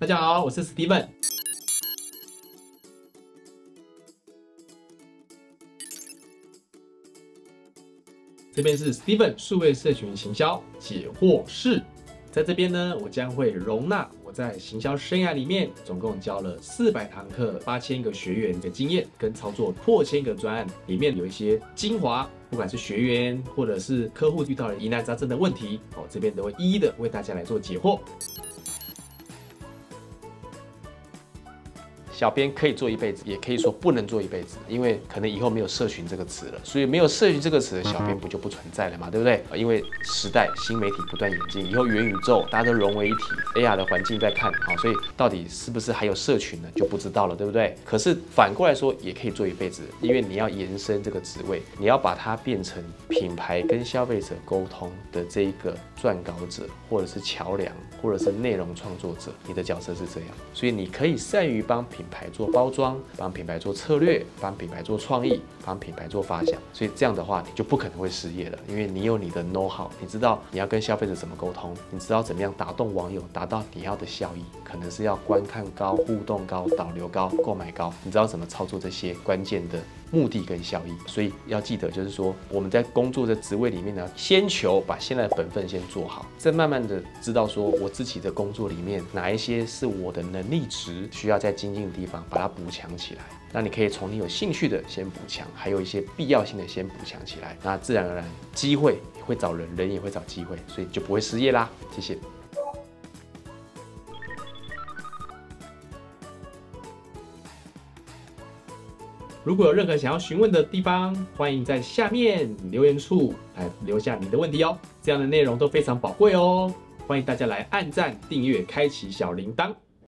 大家好，我是 Steven。这边是 Steven 数位社群行销解惑室，在这边呢，我将会容纳我在行销生涯里面总共教了四百堂课、八千个学员的经验跟操作破千个专案，里面有一些精华，不管是学员或者是客户遇到了疑难杂症的问题，哦，这边都会一一的为大家来做解惑。小编可以做一辈子，也可以说不能做一辈子，因为可能以后没有社群这个词了，所以没有社群这个词，小编不就不存在了嘛，对不对？因为时代新媒体不断演进，以后元宇宙大家都融为一体，AR 的环境在看好，所以到底是不是还有社群呢，就不知道了，对不对？可是反过来说，也可以做一辈子，因为你要延伸这个职位，你要把它变成品牌跟消费者沟通的这一个撰稿者，或者是桥梁，或者是内容创作者，你的角色是这样，所以你可以善于帮品。牌做包装，帮品牌做策略，帮品牌做创意，帮品牌做发想，所以这样的话，你就不可能会失业了，因为你有你的 know how，你知道你要跟消费者怎么沟通，你知道怎么样打动网友，达到你要的效益，可能是要观看高、互动高、导流高、购买高，你知道怎么操作这些关键的。目的跟效益，所以要记得，就是说我们在工作的职位里面呢，先求把现在的本分先做好，再慢慢的知道说我自己的工作里面哪一些是我的能力值需要在精进的地方，把它补强起来。那你可以从你有兴趣的先补强，还有一些必要性的先补强起来，那自然而然机会会找人，人也会找机会，所以就不会失业啦。谢谢。如果有任何想要询问的地方，欢迎在下面留言处来留下你的问题哦。这样的内容都非常宝贵哦，欢迎大家来按赞、订阅、开启小铃铛。